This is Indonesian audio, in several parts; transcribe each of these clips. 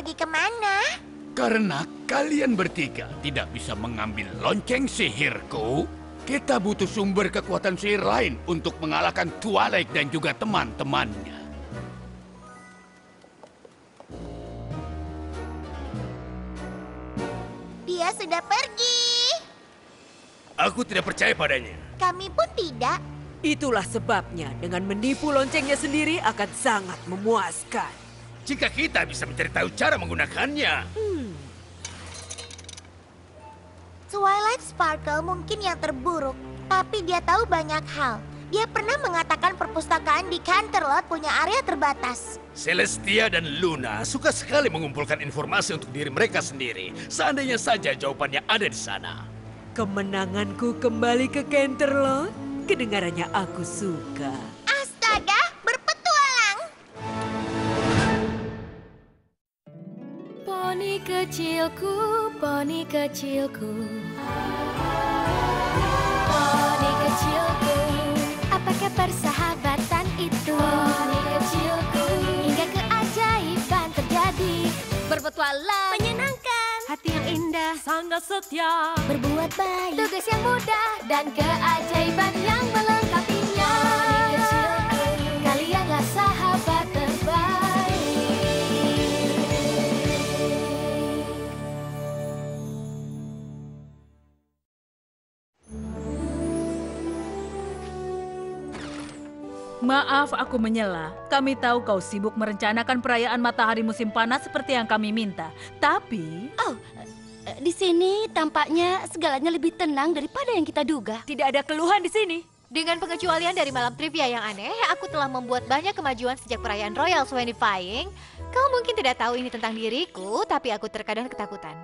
pergi ke mana? Karena kalian bertiga tidak bisa mengambil lonceng sihirku, kita butuh sumber kekuatan sihir lain untuk mengalahkan Twilight dan juga teman-temannya. Dia sudah pergi. Aku tidak percaya padanya. Kami pun tidak. Itulah sebabnya dengan menipu loncengnya sendiri akan sangat memuaskan. Jika kita bisa mencari tahu cara menggunakannya. Twilight Sparkle mungkin yang terburuk, tapi dia tahu banyak hal. Dia pernah mengatakan perpustakaan di Canterlot punya area terbatas. Celestia dan Luna suka sekali mengumpulkan informasi untuk diri mereka sendiri. Seandainya saja jawabannya ada di sana. Kemenanganku kembali ke Canterlot. Kedengarannya aku suka. Kecilku, poni kecilku. Poni kecilku, apakah persahabatan itu? Poni kecilku, hingga keajaiban terjadi. Berpetualang, menyenangkan, hati yang indah, Sangat setia. berbuat baik, tugas yang mudah, dan keajaiban yang melengkapinya. Poni kecilku, kalianlah sahabat Maaf aku menyela. Kami tahu kau sibuk merencanakan perayaan matahari musim panas seperti yang kami minta. Tapi, Oh, eh, di sini tampaknya segalanya lebih tenang daripada yang kita duga. Tidak ada keluhan di sini. Dengan pengecualian dari malam trivia yang aneh, aku telah membuat banyak kemajuan sejak perayaan Royal Swanifying. Kau mungkin tidak tahu ini tentang diriku, tapi aku terkadang ketakutan.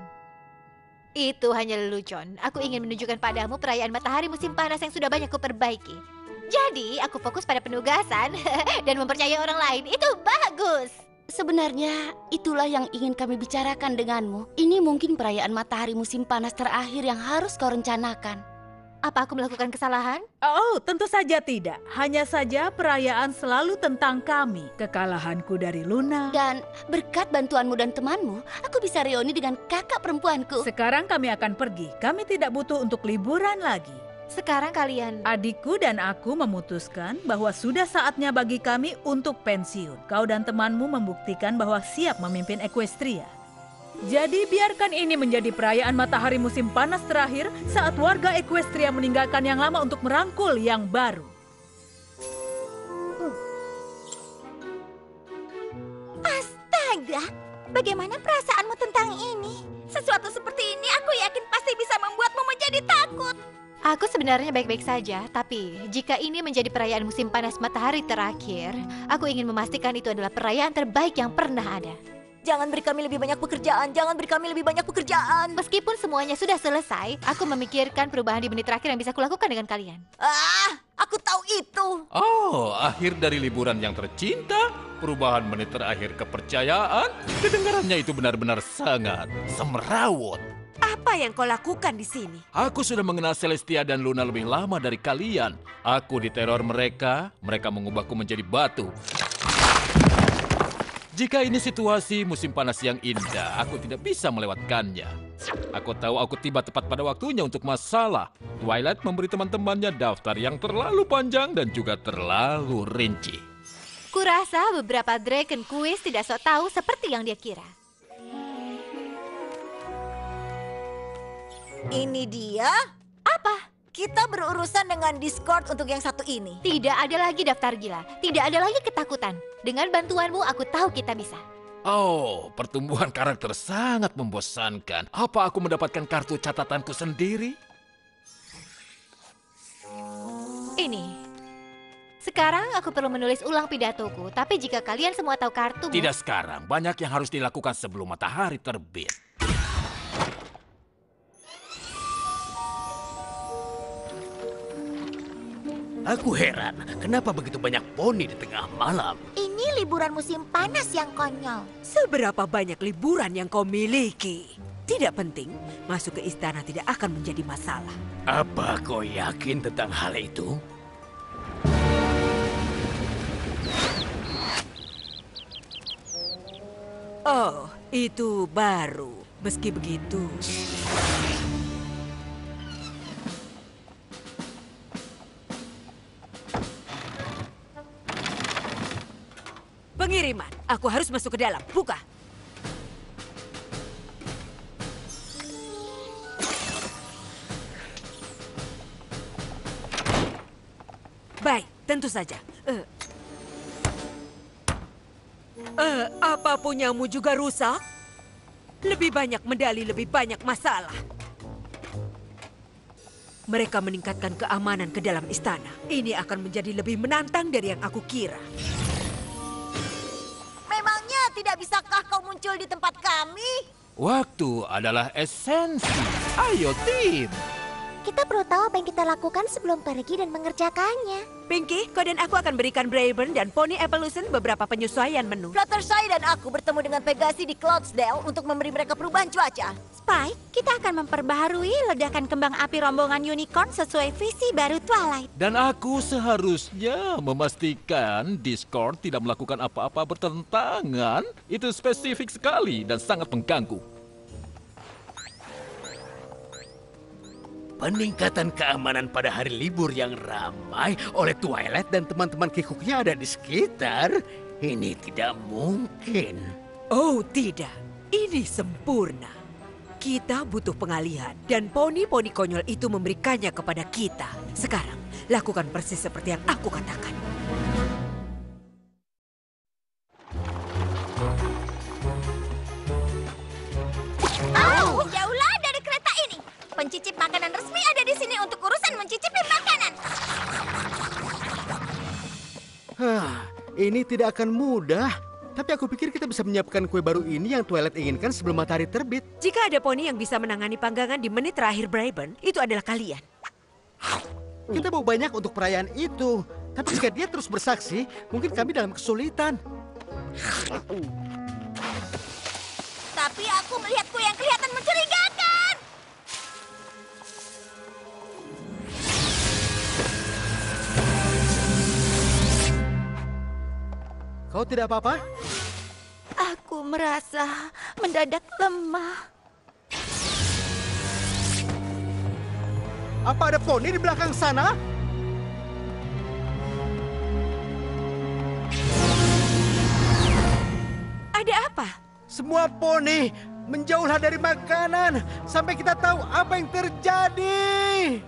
Itu hanya lelucon. Aku ingin menunjukkan padamu perayaan matahari musim panas yang sudah banyak kuperbaiki. Jadi, aku fokus pada penugasan dan mempercayai orang lain. Itu bagus. Sebenarnya itulah yang ingin kami bicarakan denganmu. Ini mungkin perayaan matahari musim panas terakhir yang harus kau rencanakan. Apa aku melakukan kesalahan? oh tentu saja tidak. Hanya saja perayaan selalu tentang kami. Kekalahanku dari Luna. Dan berkat bantuanmu dan temanmu, aku bisa reuni dengan kakak perempuanku. Sekarang kami akan pergi. Kami tidak butuh untuk liburan lagi. Sekarang kalian... Adikku dan aku memutuskan bahwa sudah saatnya bagi kami untuk pensiun. Kau dan temanmu membuktikan bahwa siap memimpin Equestria. Jadi biarkan ini menjadi perayaan matahari musim panas terakhir saat warga Equestria meninggalkan yang lama untuk merangkul yang baru. Astaga, bagaimana perasaanmu tentang ini? Sesuatu seperti ini aku yakin pasti bisa membuatmu menjadi takut. Aku sebenarnya baik-baik saja, tapi jika ini menjadi perayaan musim panas matahari terakhir, aku ingin memastikan itu adalah perayaan terbaik yang pernah ada. Jangan beri kami lebih banyak pekerjaan, jangan beri kami lebih banyak pekerjaan. Meskipun semuanya sudah selesai, aku memikirkan perubahan di menit terakhir yang bisa kulakukan dengan kalian. Ah, aku tahu itu. Oh, akhir dari liburan yang tercinta, perubahan menit terakhir kepercayaan, kedengarannya itu benar-benar sangat semerawut. Apa yang kau lakukan di sini? Aku sudah mengenal Celestia dan Luna lebih lama dari kalian. Aku diteror mereka, mereka mengubahku menjadi batu. Jika ini situasi musim panas yang indah, aku tidak bisa melewatkannya. Aku tahu aku tiba tepat pada waktunya untuk masalah. Twilight memberi teman-temannya daftar yang terlalu panjang dan juga terlalu rinci. Kurasa beberapa Dragon Quiz tidak sok tahu seperti yang dia kira. Ini dia? Apa? Kita berurusan dengan Discord untuk yang satu ini. Tidak ada lagi daftar gila, tidak ada lagi ketakutan. Dengan bantuanmu, aku tahu kita bisa. Oh, pertumbuhan karakter sangat membosankan. Apa aku mendapatkan kartu catatanku sendiri? Ini. Sekarang aku perlu menulis ulang pidatoku, tapi jika kalian semua tahu kartu Tidak sekarang, banyak yang harus dilakukan sebelum matahari terbit. Aku heran, kenapa begitu banyak poni di tengah malam? Ini liburan musim panas yang konyol. Seberapa banyak liburan yang kau miliki? Tidak penting, masuk ke istana tidak akan menjadi masalah. Apa kau yakin tentang hal itu? Oh, Itu baru. Meski begitu, Aku harus masuk ke dalam. Buka. Baik, tentu saja. Eh, Eh, apa punyamu juga rusak? Lebih banyak medali, lebih banyak masalah. Mereka meningkatkan keamanan ke dalam istana. Ini akan menjadi lebih menantang dari yang aku kira. Bisakah kau muncul di tempat kami? Waktu adalah esensi. Ayo tim. Kita perlu tahu apa yang kita lakukan sebelum pergi dan mengerjakannya. Pinky, kau dan aku akan berikan Brayburn dan Pony Evolution beberapa penyesuaian menu. Fluttershy dan aku bertemu dengan Pegasi di Cloudsdale untuk memberi mereka perubahan cuaca. Spike, kita akan memperbaharui ledakan kembang api rombongan unicorn sesuai visi baru Twilight. Dan aku seharusnya memastikan Discord tidak melakukan apa-apa bertentangan. Itu spesifik sekali dan sangat mengganggu. Peningkatan keamanan pada hari libur yang ramai oleh Twilight dan teman-teman kikuknya ada di sekitar. Ini tidak mungkin. Oh tidak, ini sempurna. Kita butuh pengalihan dan poni-poni konyol itu memberikannya kepada kita. Sekarang, lakukan persis seperti yang aku katakan. Ini tidak akan mudah. Tapi aku pikir kita bisa menyiapkan kue baru ini yang Twilight inginkan sebelum matahari terbit. Jika ada poni yang bisa menangani panggangan di menit terakhir Brayburn, itu adalah kalian. Kita mau banyak untuk perayaan itu. Tapi jika dia terus bersaksi, mungkin kami dalam kesulitan. Tapi aku melihat kue yang kelihatan Kau tidak apa-apa? Aku merasa mendadak lemah. Apa ada poni di belakang sana? Ada apa? Semua poni menjauhlah dari makanan sampai kita tahu apa yang terjadi.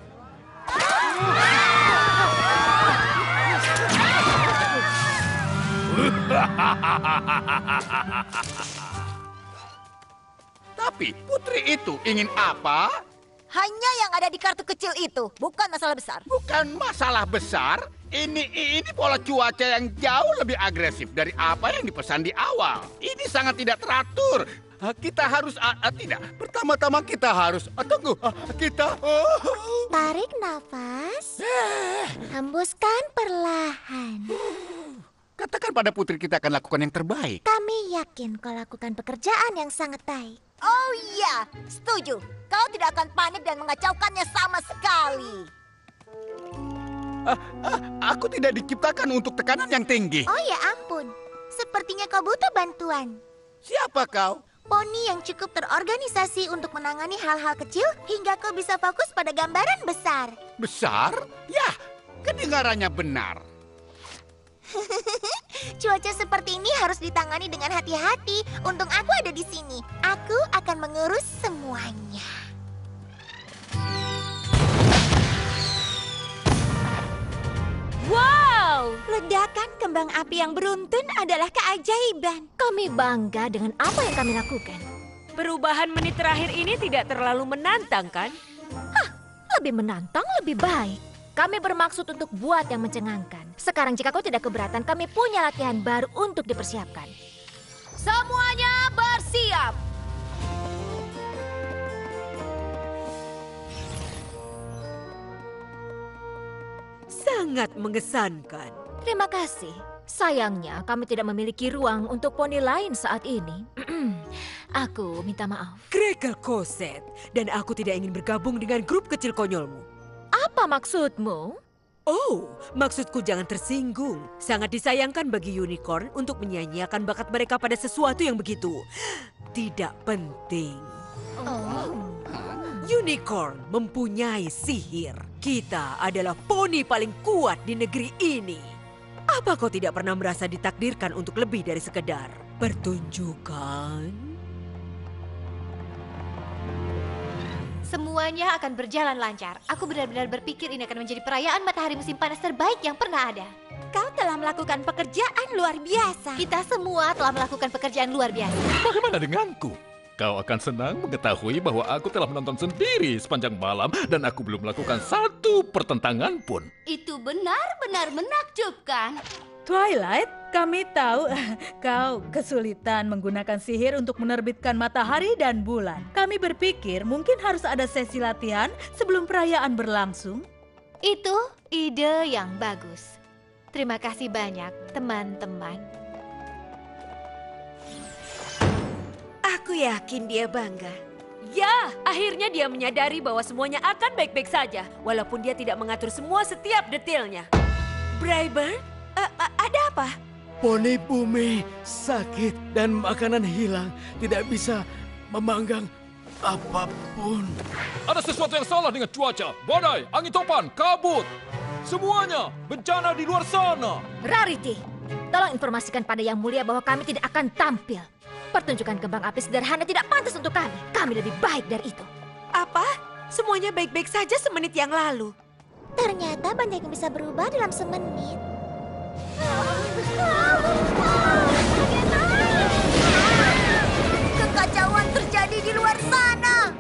Tapi putri itu ingin apa? Hanya yang ada di kartu kecil itu, bukan masalah besar. Bukan masalah besar. Ini ini pola cuaca yang jauh lebih agresif dari apa yang dipesan di awal. Ini sangat tidak teratur. Ah, Kita harus ah, tidak. Pertama-tama kita harus ah, tunggu. Ah, Kita oh. Tarik nafas, hembuskan perlahan. Katakan pada putri kita akan lakukan yang terbaik. Kami yakin kau lakukan pekerjaan yang sangat baik. Oh iya, setuju. Kau tidak akan panik dan mengacaukannya sama sekali. Ah, Aku tidak diciptakan untuk tekanan yang tinggi. Oh ya ampun, sepertinya kau butuh bantuan. Siapa kau? Poni yang cukup terorganisasi untuk menangani hal-hal kecil hingga kau bisa fokus pada gambaran besar. Besar? Ya, kedengarannya benar. Cuaca seperti ini harus ditangani dengan hati-hati. Untung aku ada di sini. Aku akan mengurus semuanya. Wow, ledakan kembang api yang beruntun adalah keajaiban. Kami bangga dengan apa yang kami lakukan. Perubahan menit terakhir ini tidak terlalu menantang, kan? Lebih menantang, lebih baik. Kami bermaksud untuk buat yang mencengangkan. Sekarang jika kau tidak keberatan, kami punya latihan baru untuk dipersiapkan. Semuanya bersiap! Sangat mengesankan. Terima kasih. Sayangnya kami tidak memiliki ruang untuk poni lain saat ini. Aku minta maaf. Krekel Koset, dan aku tidak ingin bergabung dengan grup kecil konyolmu. Apa maksudmu? Oh, maksudku jangan tersinggung. Sangat disayangkan bagi unicorn untuk menyanyiakan bakat mereka pada sesuatu yang begitu tidak penting. Unicorn mempunyai sihir. Kita adalah poni paling kuat di negeri ini. Apa kau tidak pernah merasa ditakdirkan untuk lebih dari sekedar pertunjukan? Semuanya akan berjalan lancar. Aku benar-benar berpikir ini akan menjadi perayaan matahari musim panas terbaik yang pernah ada. Kau telah melakukan pekerjaan luar biasa. Kita semua telah melakukan pekerjaan luar biasa. Bagaimana denganku? Kau akan senang mengetahui bahwa aku telah menonton sendiri sepanjang malam dan aku belum melakukan satu pertentangan pun. Itu benar-benar menakjubkan. Twilight, kami tahu kau kesulitan menggunakan sihir untuk menerbitkan matahari dan bulan. Kami berpikir mungkin harus ada sesi latihan sebelum perayaan berlangsung. Itu ide yang bagus. Terima kasih banyak, teman-teman. Aku yakin dia bangga. Ya, akhirnya dia menyadari bahwa semuanya akan baik-baik saja, walaupun dia tidak mengatur semua setiap detailnya. Brayburn, eh, eh, ada apa? Poni bumi sakit dan makanan hilang. Tidak bisa memanggang apa pun. Ada sesuatu yang salah dengan cuaca. Badai, angin topan, kabut. Semuanya bencana di luar sana. Rarity, tolong informasikan pada Yang Mulia bahwa kami tidak akan tampil. Pertunjukan kembang api sederhana tidak pantas untuk kami. Kami lebih baik dari itu. Apa? Semuanya baik-baik saja semenit yang lalu. Ternyata banyak yang bisa berubah dalam semenit. Kekacauan terjadi di luar sana.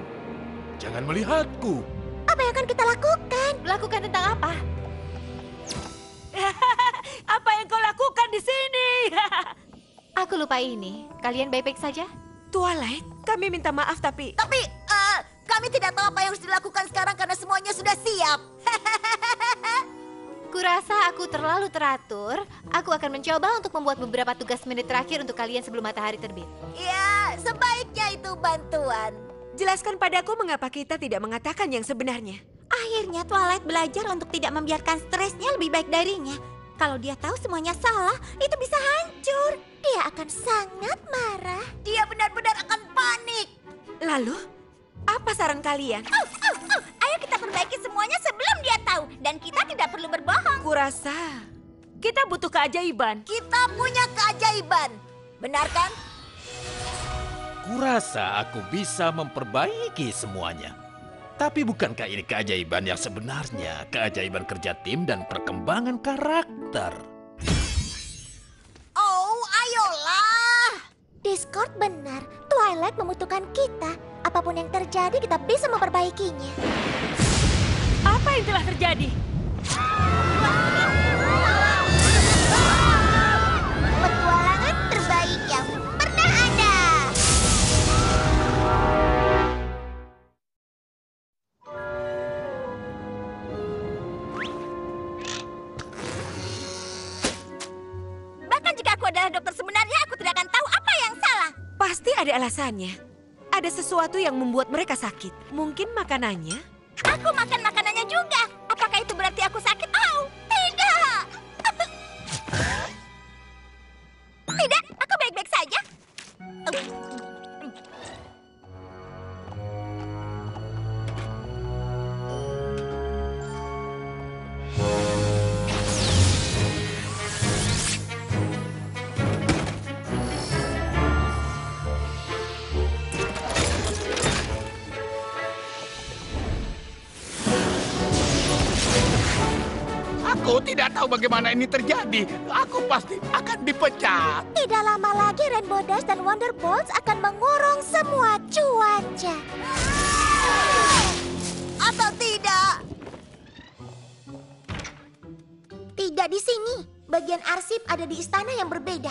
Jangan melihatku. Apa yang akan kita lakukan? Lakukan tentang apa? Apa yang kau lakukan di sini? Aku lupa ini. Kalian baik-baik saja? Twilight, kami minta maaf tapi... Tapi eh, kami tidak tahu apa yang harus dilakukan sekarang karena semuanya sudah siap. Kurasa aku terlalu teratur. Aku akan mencoba untuk membuat beberapa tugas menit terakhir untuk kalian sebelum matahari terbit. ya, sebaiknya itu bantuan. Jelaskan padaku mengapa kita tidak mengatakan yang sebenarnya. Akhirnya Twilight belajar untuk tidak membiarkan stresnya lebih baik darinya. Kalau dia tahu semuanya salah, itu bisa hancur. Dia akan sangat marah. Dia benar-benar akan panik. Lalu, apa saran kalian? Oh, oh, oh. Perbaiki semuanya sebelum dia tahu. Dan kita tidak perlu berbohong. Kurasa kita butuh keajaiban. Kita punya keajaiban. Benar kan? Kurasa aku bisa memperbaiki semuanya. Tapi bukankah ini keajaiban yang sebenarnya? Keajaiban kerja tim dan perkembangan karakter. Oh, ayolah. Discord benar. Twilight membutuhkan kita. Apa pun yang terjadi, kita bisa memperbaikinya. Apa yang telah terjadi? Petualangan terbaik yang pernah ada. Bahkan jika aku adalah dokter sebenarnya, aku tidak akan tahu apa yang salah. Pasti ada alasannya. Ada sesuatu yang membuat mereka sakit. Mungkin makanannya? Aku makan makanannya juga. Apakah itu berarti aku sakit? Oh, tidak. Tidak, aku baik-baik saja. Aku tidak tahu bagaimana ini terjadi. Aku pasti akan dipecat. Tidak lama lagi Rainbow Dash dan Wonder Bolts akan mengurung semua cuaca. Atau tidak? Tidak di sini. Bagian arsip ada di istana yang berbeda.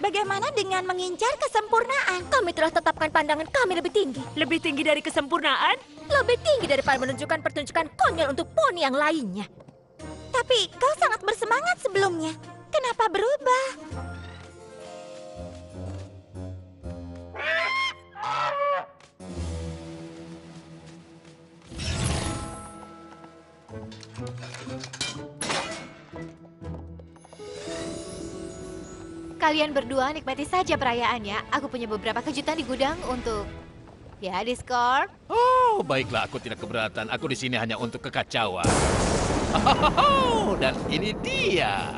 Bagaimana dengan mengincar kesempurnaan? Kami telah tetapkan pandangan kami lebih tinggi. Lebih tinggi dari kesempurnaan? Lebih tinggi daripada menunjukkan pertunjukan konyol untuk poni yang lainnya. Tapi kau sangat bersemangat sebelumnya. Kenapa berubah? Kalian berdua nikmati saja perayaannya. Aku punya beberapa kejutan di gudang untuk ya Discord. Oh, baiklah, aku tidak keberatan. Aku di sini hanya untuk kekacauan. Dan ini dia.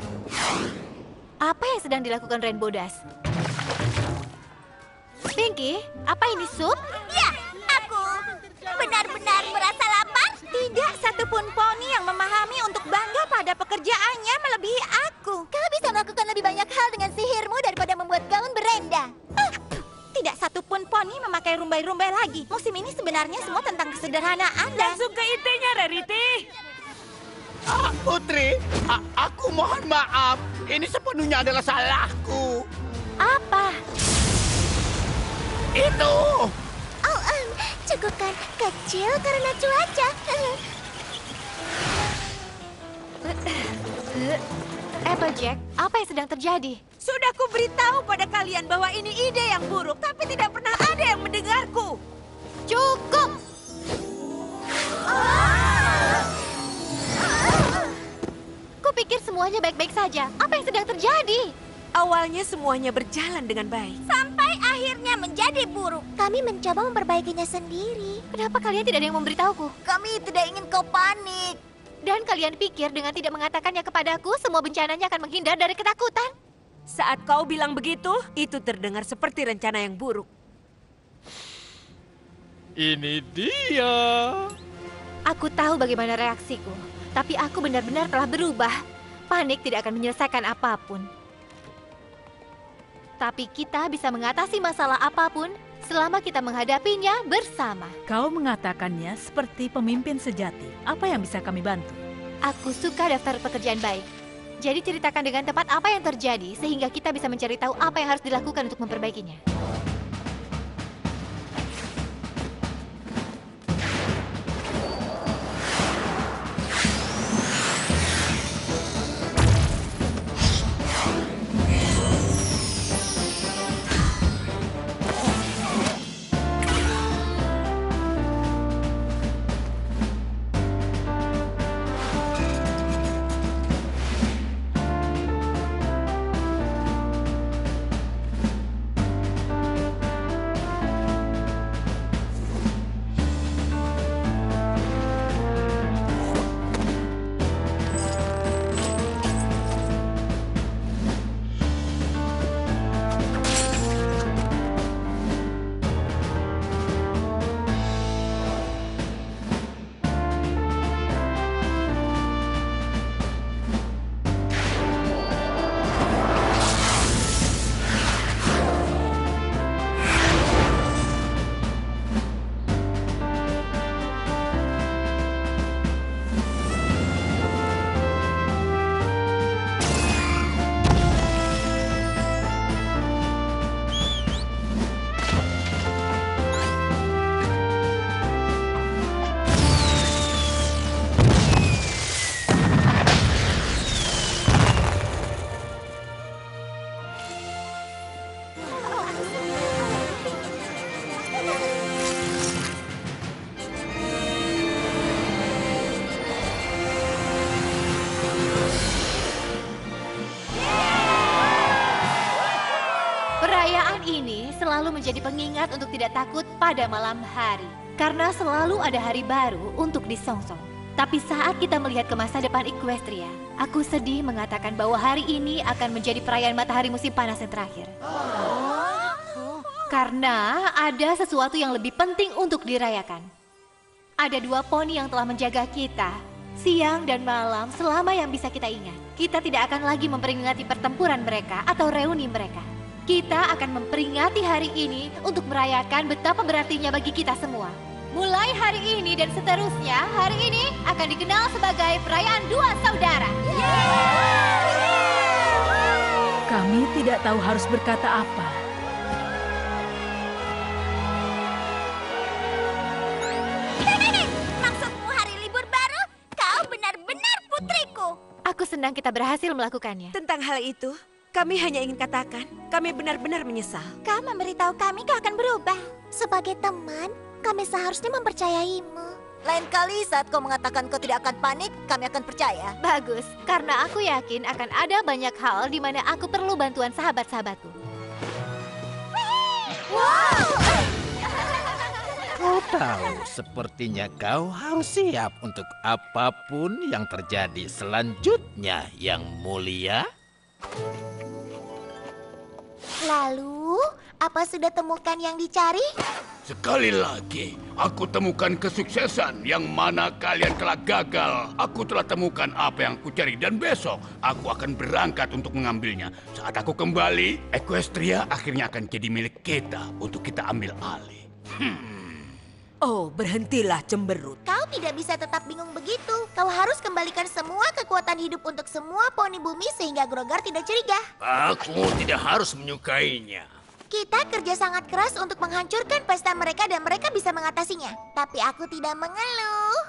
Apa yang sedang dilakukan Rainbow Dash? Pinky, apa ini sup? Ya, aku benar-benar merasa Tidak satupun poni yang memahami untuk bangga pada pekerjaannya melebihi aku. Kau bisa melakukan lebih banyak hal dengan sihirmu daripada membuat gaun berenda. Ah, tidak satupun poni memakai rumbai-rumbai lagi. Musim ini sebenarnya semua tentang kesederhanaan dan Langsung ke intinya, Rarity. Ah, Putri, a- aku mohon maaf. Ini sepenuhnya adalah salahku. Apa? Itu. Oh, em, cekukan kecil karena cuaca. Applejack, apa yang sedang terjadi? Sudah ku beritahu pada kalian bahwa ini ide yang buruk, tapi tidak pernah ada yang mendengarku. Cukup! Kupikir semuanya baik-baik saja. Apa yang sedang terjadi? Awalnya semuanya berjalan dengan baik. Sampai akhirnya menjadi buruk. Kami mencoba memperbaikinya sendiri. Kenapa kalian tidak ada yang memberitahuku? Kami tidak ingin kau panik. Dan kalian pikir dengan tidak mengatakannya kepadaku, semua bencananya akan menghindar dari ketakutan? Saat kau bilang begitu, itu terdengar seperti rencana yang buruk. Ini dia. Aku tahu bagaimana reaksiku, tapi aku benar-benar telah berubah. Panik tidak akan menyelesaikan apa pun. Tapi kita bisa mengatasi masalah apa pun selama kita menghadapinya bersama. Kau mengatakannya seperti pemimpin sejati. Apa yang bisa kami bantu? Aku suka daftar pekerjaan baik. Jadi ceritakan dengan tepat apa yang terjadi sehingga kita bisa mencari tahu apa yang harus dilakukan untuk memperbaikinya. Menjadi pengingat untuk tidak takut pada malam hari. Karena selalu ada hari baru untuk disongsong. Tapi saat kita melihat ke masa depan Equestria, aku sedih mengatakan bahwa hari ini akan menjadi perayaan matahari musim panas yang terakhir. Karena ada sesuatu yang lebih penting untuk dirayakan. Ada dua poni yang telah menjaga kita, siang dan malam selama yang bisa kita ingat. Kita tidak akan lagi memperingati pertempuran mereka atau reuni mereka. Kita akan memperingati hari ini untuk merayakan betapa berartinya bagi kita semua. Mulai hari ini dan seterusnya, hari ini akan dikenal sebagai perayaan dua saudara. Kami tidak tahu harus berkata apa. Maksudmu hari libur baru? Kau benar-benar putriku. Aku senang kita berhasil melakukannya. Tentang hal itu, kami hanya ingin katakan, kami benar-benar menyesal. Kau memberitahu kami kau akan berubah. Sebagai teman, kami seharusnya mempercayaimu. Lain kali saat kau mengatakan kau tidak akan panik, kami akan percaya. Bagus, karena aku yakin akan ada banyak hal di mana aku perlu bantuan sahabat-sahabatku. Kau tahu, sepertinya kau harus siap untuk apa pun yang terjadi selanjutnya, yang mulia. Lalu, apa sudah temukan yang dicari? Sekali lagi, aku temukan kesuksesan yang mana kalian telah gagal. Aku telah temukan apa yang aku cari dan besok aku akan berangkat untuk mengambilnya. Saat aku kembali, Equestria akhirnya akan jadi milik kita untuk kita ambil alih. Oh, berhentilah cemberut. Kau tidak bisa tetap bingung begitu. Kau harus kembalikan semua kekuatan hidup untuk semua poni bumi sehingga Grogar tidak curiga. Aku tidak harus menyukainya. Kita kerja sangat keras untuk menghancurkan pesta mereka dan mereka bisa mengatasinya. Tapi aku tidak mengeluh.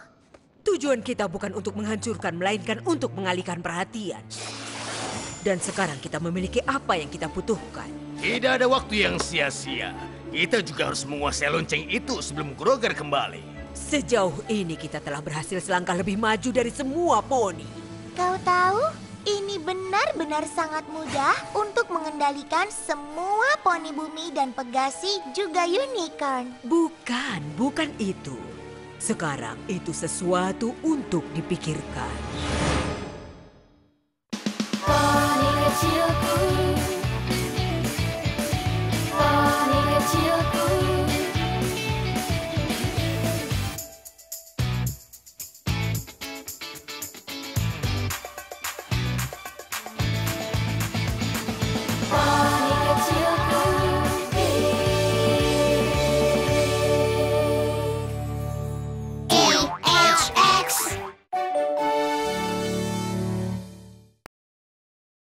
Tujuan kita bukan untuk menghancurkan, melainkan untuk mengalihkan perhatian. Dan sekarang kita memiliki apa yang kita butuhkan. Tidak ada waktu yang sia-sia. Kita juga harus menguasai lonceng itu sebelum Grogar kembali. Sejauh ini kita telah berhasil selangkah lebih maju dari semua poni. Kau tahu, ini benar-benar sangat mudah untuk mengendalikan semua poni bumi dan pegasi juga unicorn. Bukan, bukan itu. Sekarang itu sesuatu untuk dipikirkan. Poni kecil 啊。